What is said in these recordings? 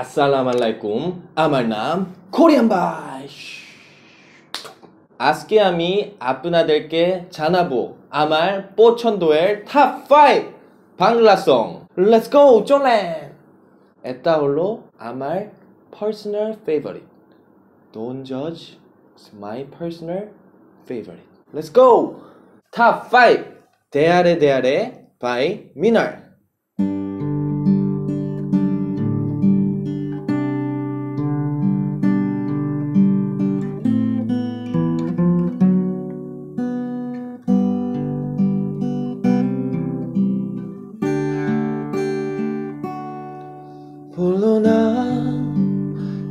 আসসালামালাইকুম আমার নাম কোরিয়ান বাই আজকে আমি আপনাদেরকে জানাবো আমার পছন্দের top five Bangla song let's go চলেন এটা হলো আমার পার্সোনাল ফেভারিট ডোন্ট জজ my personal favourite let's go top five দেয়ারে দেয়ারে by Minar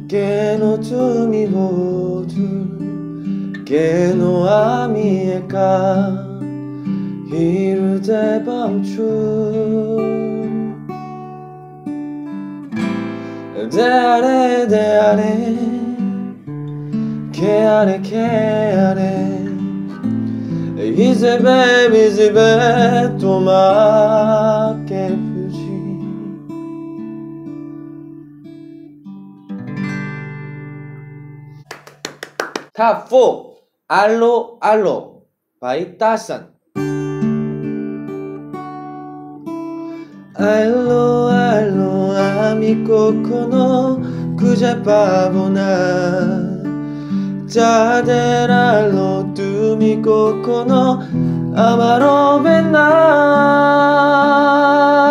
けの罪を取るけの網へかいるでばんちゅうであれであれけあれけあれいぜべみぜべとまけ Cafo. Aló, aló. By t a r a n Aló, aló, a mi coco no, cuya pavona. c a d e r a l o tú mi coco no, amaro venar.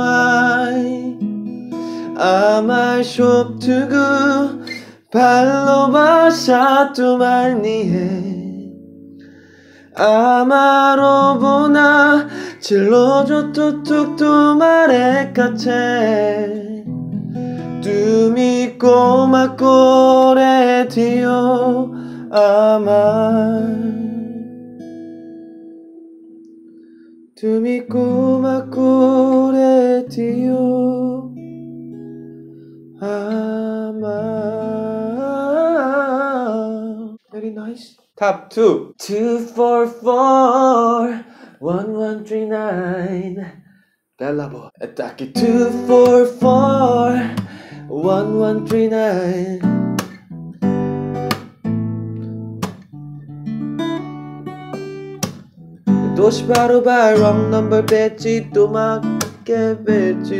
Ama çok tugu 발로 바샤도 말니해 아마로 보나 질러줘 뚝뚝도 말해 까채 둠이 꼬마 꼬래 디오 아마 둠이 꼬마 꼬래 디오 Ama. Very nice. Top two. Two four four one one three nine. Bella boy. Attacking two four four one one three nine. দোষ বারো বার রং নম্বর পেয়েছি তোমাকে পেয়েছি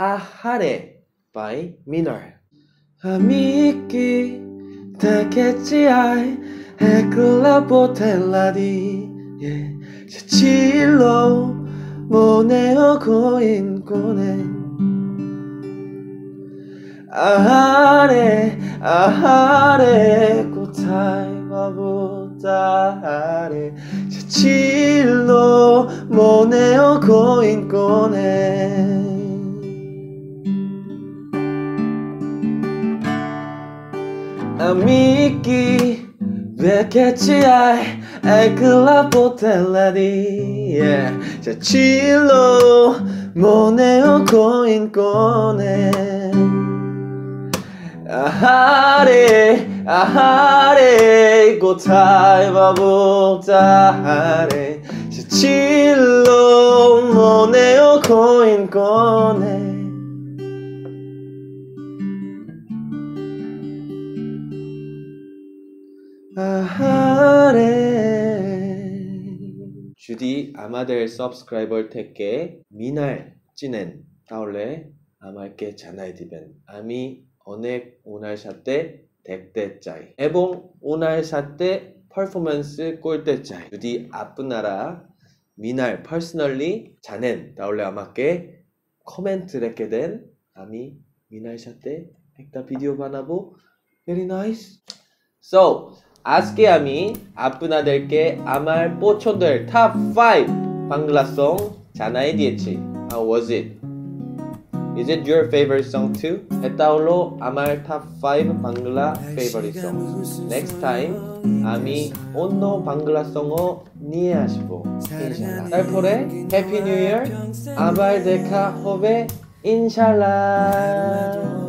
아하레 by Minar. Amiki te quechi ai e quella potella di se ci lo moneo coin cone ahare ahare kotai mabota ahare se ci lo moneo coin cone 믿기 왜겠지 I I club 보텔라디 yeah. 자 칠로 모네오 코인 꺼내 아하레 아하레 고타이 바보타하레 칠로 모네오 코인 꺼내 주디 아마델 서브스크라이벌 택게 미날 찌넨 타올레 아말게 자나이 디벤 아미 언액 오날 샷때 덱대 짜이 에봉 오날 샷때 퍼포먼스 꼴대 짜이 주디 아프나라 미날 퍼스널리 자넨 타올레 아마게 코멘트 렉게 된 아미 미날 샷때 헥다 비디오 바나보 very nice so আজকে আমি আপনাদেরকে আমার পছন্দের টপ 5 বাংলা সং জানাই দিয়েছি How was it? Is it your favorite song too? এটা হলো আমার top 5 Bangla favorite song. Next time আমি অন্য বাংলা সঙ্গও নিয়ে আসবো তারপরে হ্যাপি নিউ ইয়ার আবার দেখা হবে ইনশাল্লাহ